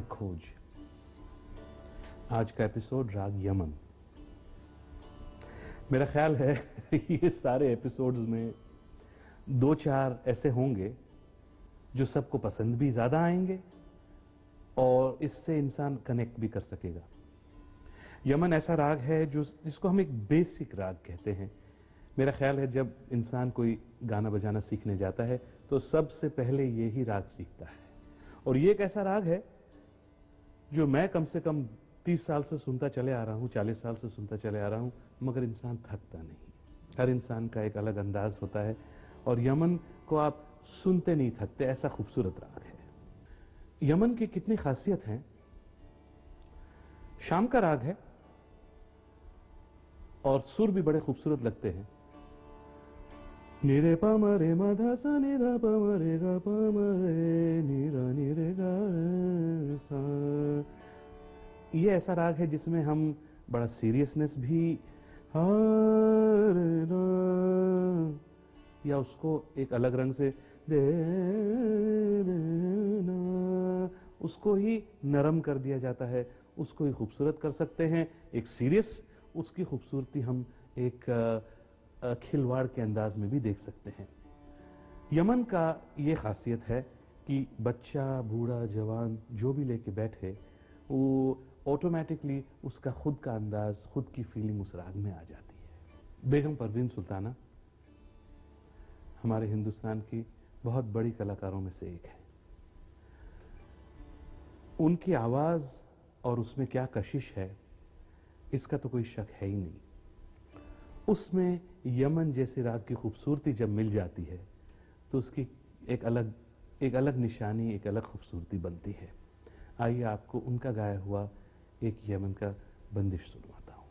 की खोज। आज का एपिसोड राग यमन। मेरा ख्याल है ये सारे एपिसोड्स में दो चार ऐसे होंगे जो सबको पसंद भी ज़्यादा आएँगे और इससे इंसान कनेक्ट भी कर सकेगा। यमन ऐसा राग है जो जिसको हम एक बेसिक राग कहते हैं। मेरा ख्याल है जब इंसान कोई गाना बजाना सीखने जाता है तो सबसे पहले ये ही राग सीखता है। और ये एक ऐसा राग है जो मैं कम से कम तीस साल से सुनता चले आ रहा हूँ, चालीस साल से सुनता चले आ रहा हूँ, मगर इंसान थकता नहीं। हर इंसान का एक अलग अंदाज होता है और यमन को आप सुनते नहीं थकते, ऐसा खूबसूरत राग है। यमन की कितनी खासियत है? शाम का राग है और सुर भी बड़े खूबसूरत लगते हैं। निरे पमरे मधा सा निधा पमरे गा पमरे निरा निरे गा सा ये ऐसा राग है जिसमें हम बड़ा सीरियसनेस भी या उसको एक अलग रंग से दे उसको ही नरम कर दिया जाता है, उसको ही खूबसूरत कर सकते हैं। एक सीरियस उसकी खूबसूरती हम एक खिलवाड़ के अंदाज में भी देख सकते हैं। यमन का ये खासियत है कि बच्चा, बूढ़ा, जवान, जो भी लेके बैठे, वो ऑटोमेटिकली उसका खुद का अंदाज, खुद की फीलिंग उस राग में आ जाती है। बेगम परवीन सुल्ताना हमारे हिंदुस्तान की बहुत बड़ी कलाकारों में से एक है। उनकी आवाज़ और उसमें क्या कशिश है, इसका तो कोई शक है ही नहीं। उसमें यमन जैसे राग की खूबसूरती जब मिल जाती है तो उसकी एक अलग एक अलग निशानी, एक अलग खूबसूरती बनती है। आइए आपको उनका गाया हुआ एक यमन का बंदिश सुनवाता हूँ।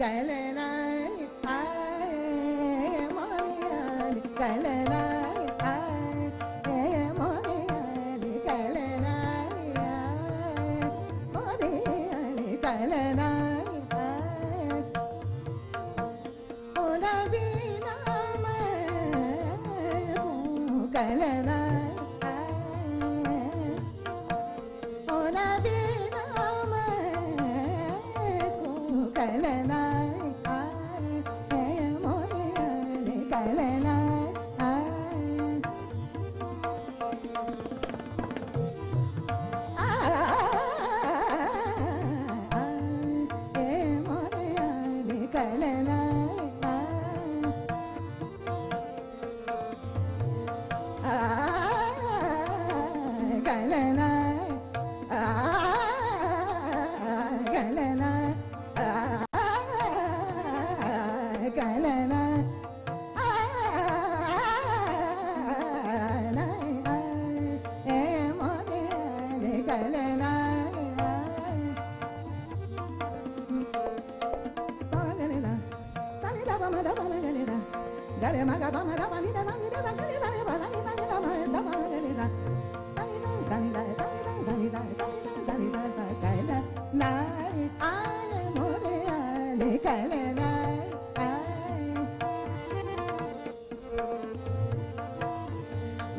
Gama dani gani ni ni la la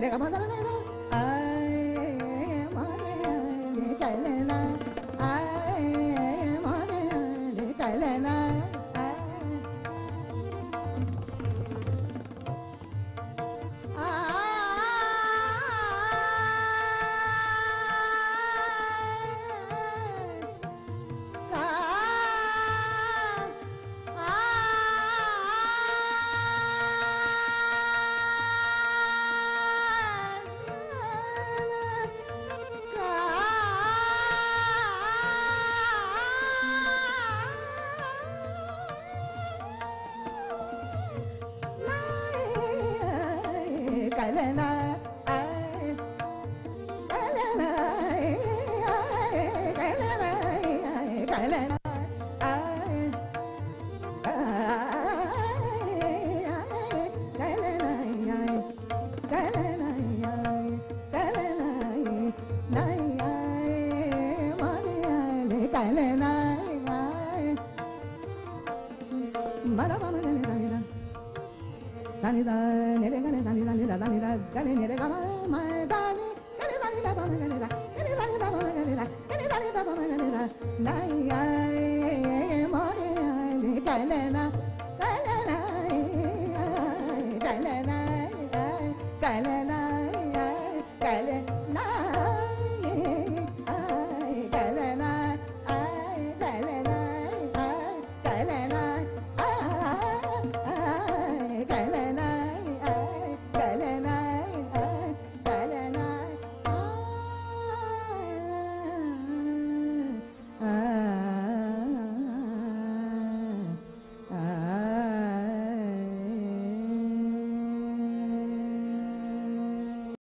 値が曲がらないな da Dani da, nere gane dani dani da dani da, gane nere gama ma dani, gane dani